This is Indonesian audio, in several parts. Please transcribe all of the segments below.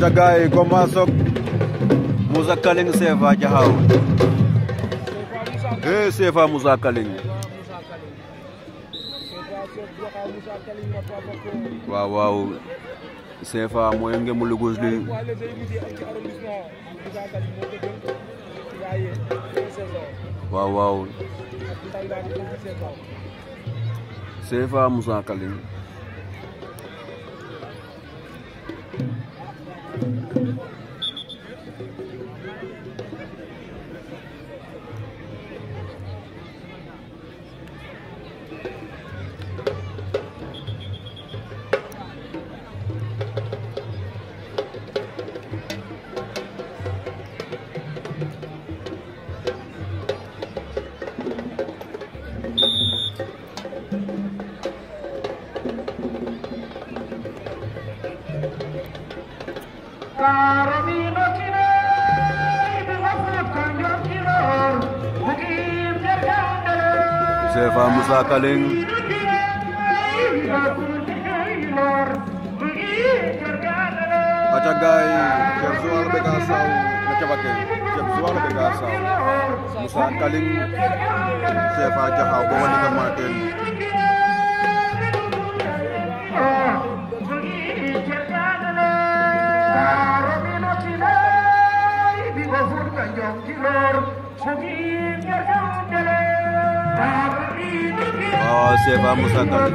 Tagay Goma Sok Musa Kaleng Sefa Jahaw e eh, Sefa Musa Kaleng waaw waaw Sefa mooy ngemu lugus li waaw waaw Sefa Musa Thank you. Sefa Musa Kaleng Acagai Kerzual Begasau Nacabake Kerzual Begasau Musa Kaleng Sefa Jahau Bawani Kamaten Oh, se vamos a cantar.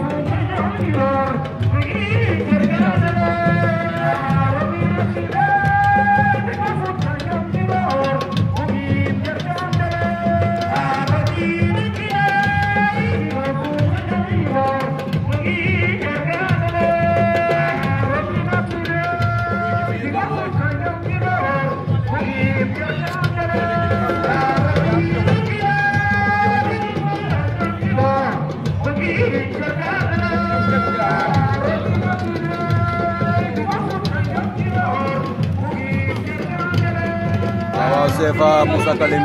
Josefa Musa Kalim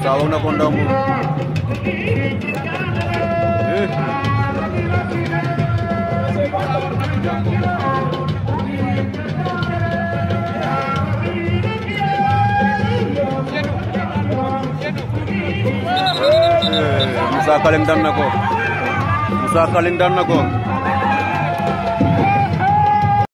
Sawang na kondang mo eh, Musa Kalim dan nako Musa Kalim dan nako